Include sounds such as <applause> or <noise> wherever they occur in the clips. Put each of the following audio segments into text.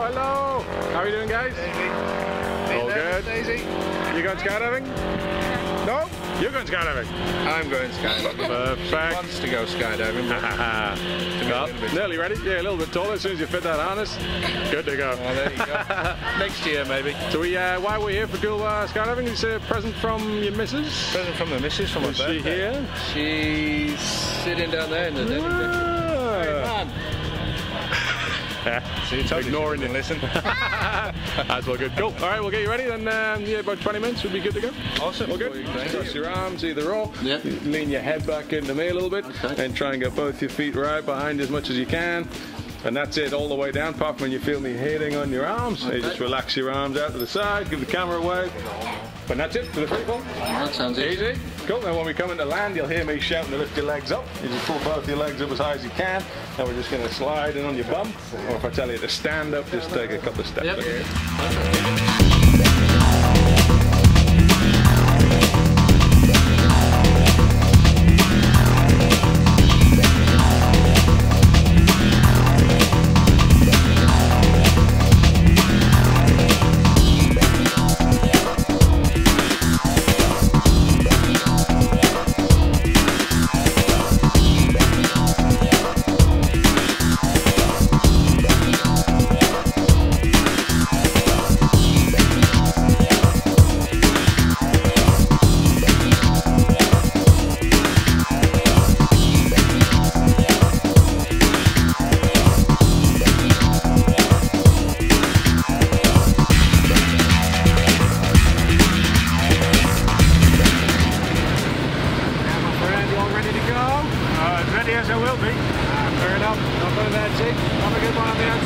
Hello. How are you doing, guys? All good. Daisy. You going skydiving? No. You're going skydiving. I'm going skydiving. Perfect. She wants to go skydiving. <laughs> well, nearly ready. Yeah, a little bit taller. As soon as you fit that harness, good to go. Oh, there you go. <laughs> Next year, maybe. So we, uh, why we're here for Cool uh, Skydiving is a present from your missus. Present from the missus from is birthday. Is she here? She's sitting down there in the. Ah, See, it's Ignoring you. you. Listen. <laughs> That's well good. Cool. All right, we'll get you ready. Then um, yeah, about 20 minutes we'll be good to go. Awesome. All good. Thank Cross your arms either or. Yeah. Lean your head back into me a little bit, Okay. and try and get both your feet right behind as much as you can. And that's it, all the way down. Apart from when you feel me hitting on your arms, you just relax your arms out to the side, give the camera a wave. And that's it for the free fall. That sounds easy. Easy. Cool. Now when we come into land, you'll hear me shouting to lift your legs up. You just pull both your legs up as high as you can. And we're just going to slide in on your bum. Or if I tell you to stand up, just take a couple of steps. Yep.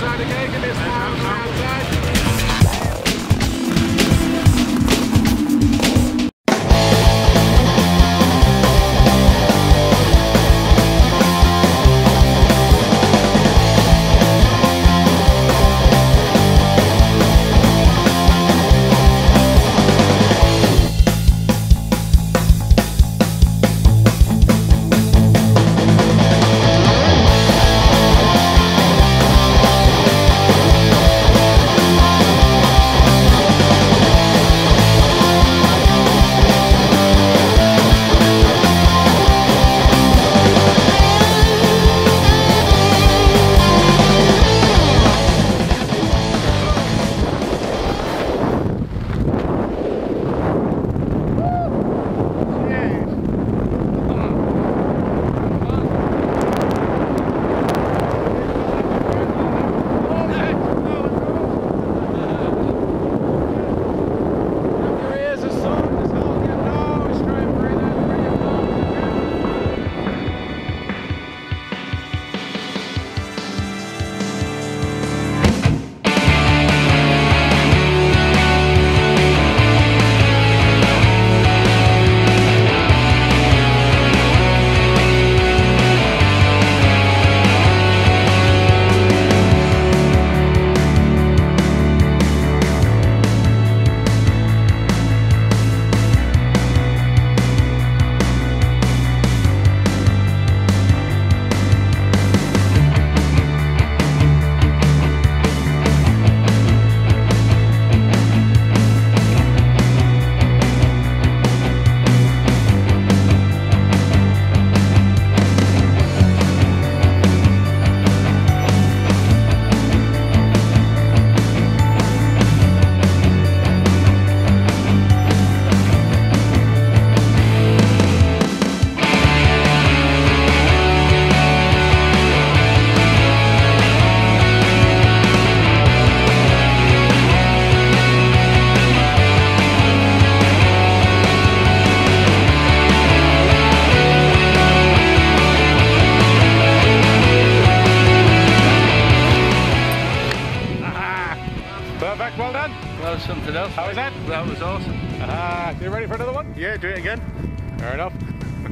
One on the outside Perfect. Well done. That was something else. How was that? That was awesome. Ah, you ready for another one? Yeah, do it again. Fair enough.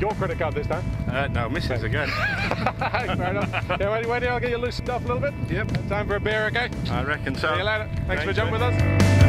Your credit card this time. Uh, no, misses again. <laughs> Fair enough. Yeah, ready, ready? I'll get you loosened up a little bit. Yep. Time for a beer, okay? I reckon so. See you later. Thanks, for jumping with us.